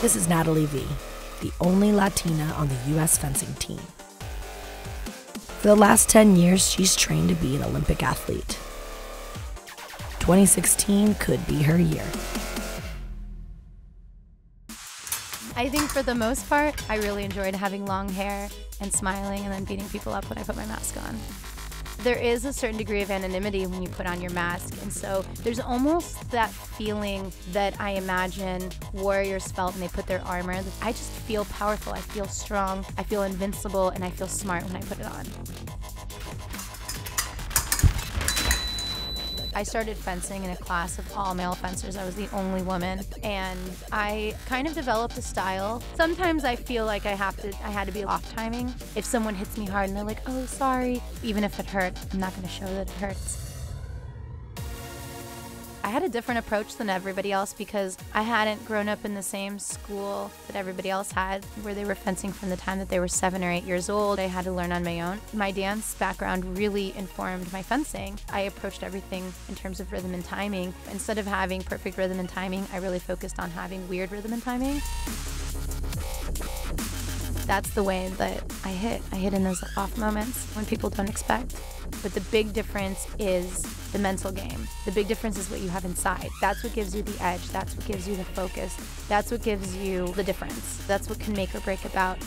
This is Natalie Vie, the only Latina on the U.S. fencing team. For the last 10 years, she's trained to be an Olympic athlete. 2016 could be her year. I think for the most part, I really enjoyed having long hair and smiling and then beating people up when I put my mask on. There is a certain degree of anonymity when you put on your mask, and so there's almost that feeling that I imagine warriors felt when they put their armor. I just feel powerful, I feel strong, I feel invincible, and I feel smart when I put it on. I started fencing in a class of all male fencers. I was the only woman, and I kind of developed a style. Sometimes I feel like I have to, I had to be off timing. If someone hits me hard and they're like, "Oh, sorry," even if it hurt, I'm not going to show that it hurts. I had a different approach than everybody else because I hadn't grown up in the same school that everybody else had, where they were fencing from the time that they were seven or eight years old. I had to learn on my own. My dance background really informed my fencing. I approached everything in terms of rhythm and timing. Instead of having perfect rhythm and timing, I really focused on having weird rhythm and timing. That's the way that I hit. I hit in those off moments when people don't expect. But the big difference is the mental game. The big difference is what you have inside. That's what gives you the edge. That's what gives you the focus. That's what gives you the difference. That's what can make or break about